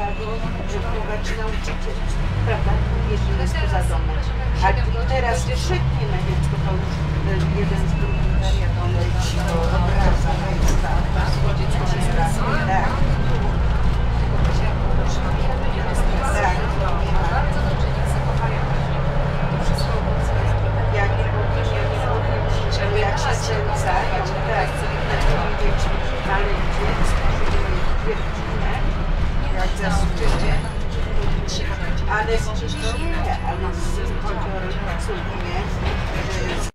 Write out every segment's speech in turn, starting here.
prawo, że pomagać nauczyciel, prawda, jeśli jest poza domem. A teraz szybnie na dziecko to już jeden z drugim wariatą leci do obraza, dziecko się stresuje. Tak. Tak. Bardzo dobrze, nie zakochają. To wszystko Ja nie powiem, ja nie powiem, że jak się zdają, tak, na dzieci, ale dziecko ze szczycie, ale nie, ale chodzi?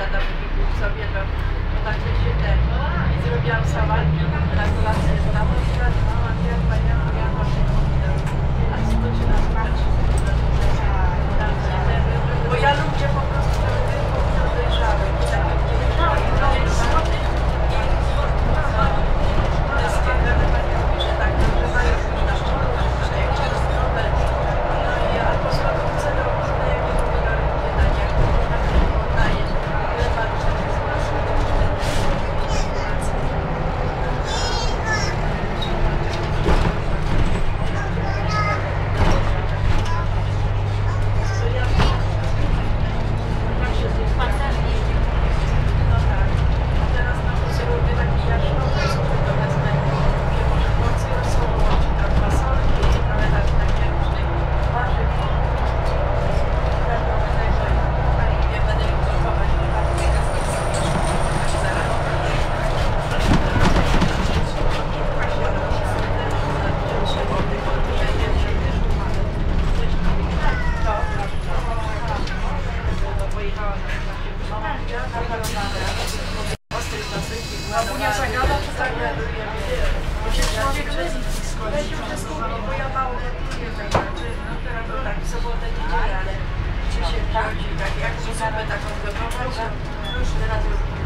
tata wypił sobie do, do takiej siedem no, i zrobiłam sałatkę na kolację z Görüşler hazır.